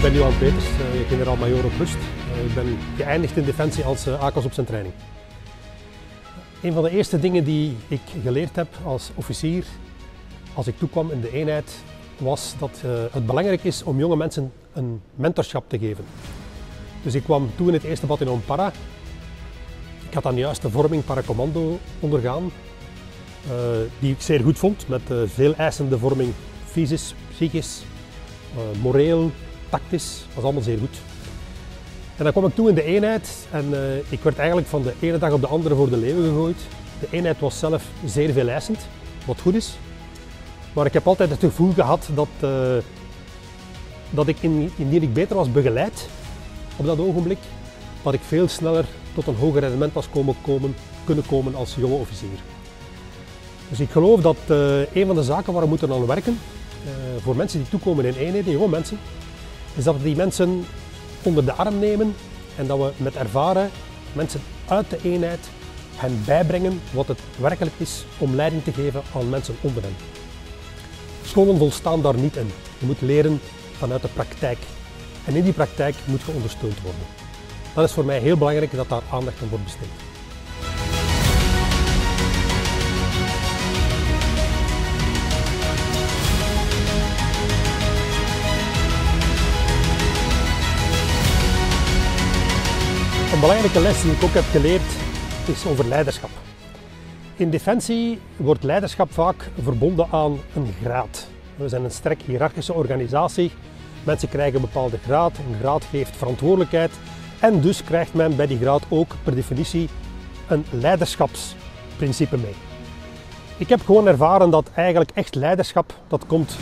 ben Johan Peters, uh, generaal-majoor op rust. Uh, ik ben geëindigd in Defensie als uh, ACOS op zijn training. Een van de eerste dingen die ik geleerd heb als officier, als ik toekwam in de eenheid, was dat het belangrijk is om jonge mensen een mentorschap te geven. Dus ik kwam toe in het eerste bataljon para. Ik had dan juist de vorming paracommando ondergaan, die ik zeer goed vond, met veel eisende vorming fysisch, psychisch, moreel, tactisch, was allemaal zeer goed. En dan kwam ik toe in de eenheid en uh, ik werd eigenlijk van de ene dag op de andere voor de leeuwen gegooid. De eenheid was zelf zeer veel eisend, wat goed is. Maar ik heb altijd het gevoel gehad dat, uh, dat ik in, indien ik beter was begeleid op dat ogenblik, dat ik veel sneller tot een hoger rendement was komen, komen, kunnen komen als jonge officier. Dus ik geloof dat uh, een van de zaken waar we moeten aan werken, voor mensen die toekomen in eenheden, jonge mensen, is dat we die mensen onder de arm nemen en dat we met ervaren mensen uit de eenheid hen bijbrengen wat het werkelijk is om leiding te geven aan mensen onder hen. Scholen volstaan daar niet in. Je moet leren vanuit de praktijk. En in die praktijk moet je ondersteund worden. Dat is voor mij heel belangrijk dat daar aandacht aan wordt besteed. Een belangrijke les die ik ook heb geleerd is over leiderschap. In defensie wordt leiderschap vaak verbonden aan een graad. We zijn een sterk hiërarchische organisatie. Mensen krijgen een bepaalde graad. Een graad geeft verantwoordelijkheid. En dus krijgt men bij die graad ook per definitie een leiderschapsprincipe mee. Ik heb gewoon ervaren dat eigenlijk echt leiderschap, dat komt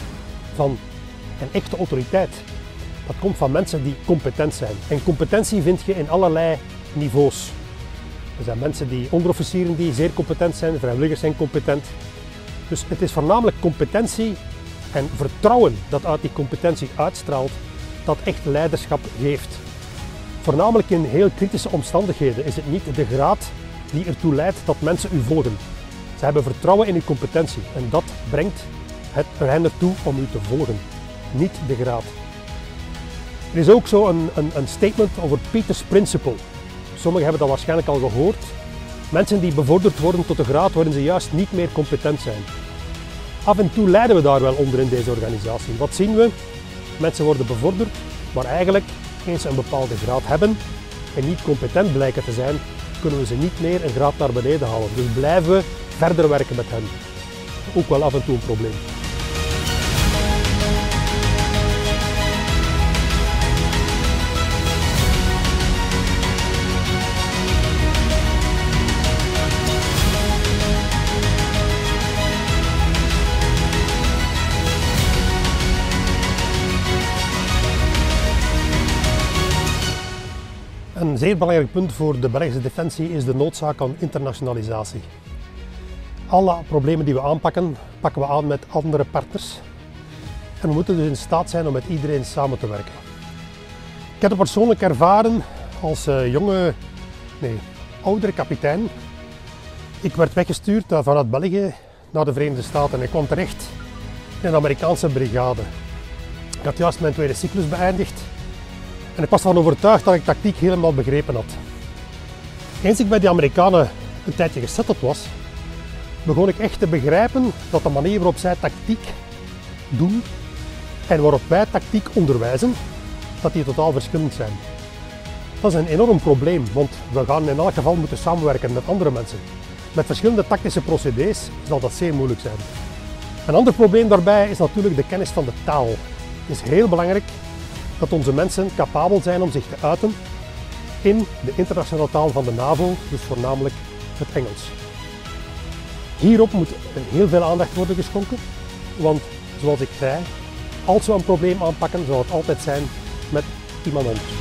van een echte autoriteit. Dat komt van mensen die competent zijn. En competentie vind je in allerlei niveaus. Er zijn mensen die onderofficieren die zeer competent zijn, vrijwilligers zijn competent. Dus het is voornamelijk competentie en vertrouwen dat uit die competentie uitstraalt, dat echt leiderschap geeft. Voornamelijk in heel kritische omstandigheden is het niet de graad die ertoe leidt dat mensen u volgen. Ze hebben vertrouwen in uw competentie en dat brengt het er hen ertoe om u te volgen, niet de graad. Er is ook zo een, een, een statement over Peters Principle. Sommigen hebben dat waarschijnlijk al gehoord. Mensen die bevorderd worden tot de graad waarin ze juist niet meer competent zijn. Af en toe lijden we daar wel onder in deze organisatie. Wat zien we? Mensen worden bevorderd, maar eigenlijk eens ze een bepaalde graad hebben en niet competent blijken te zijn, kunnen we ze niet meer een graad naar beneden halen. Dus blijven we verder werken met hen. Ook wel af en toe een probleem. Een zeer belangrijk punt voor de Belgische defensie is de noodzaak aan internationalisatie. Alle problemen die we aanpakken, pakken we aan met andere partners. En we moeten dus in staat zijn om met iedereen samen te werken. Ik heb het persoonlijk ervaren als uh, jonge, nee, oudere kapitein. Ik werd weggestuurd vanuit België naar de Verenigde Staten en ik kwam terecht in een Amerikaanse brigade. Ik had juist mijn tweede cyclus beëindigd en ik was ervan overtuigd dat ik tactiek helemaal begrepen had. Eens ik bij de Amerikanen een tijdje gesetteld was, begon ik echt te begrijpen dat de manier waarop zij tactiek doen en waarop wij tactiek onderwijzen, dat die totaal verschillend zijn. Dat is een enorm probleem, want we gaan in elk geval moeten samenwerken met andere mensen. Met verschillende tactische procedés zal dat zeer moeilijk zijn. Een ander probleem daarbij is natuurlijk de kennis van de taal. Het is heel belangrijk dat onze mensen capabel zijn om zich te uiten in de internationale taal van de NAVO, dus voornamelijk het Engels. Hierop moet heel veel aandacht worden geschonken, want zoals ik zei, als we een probleem aanpakken, zal het altijd zijn met iemand anders.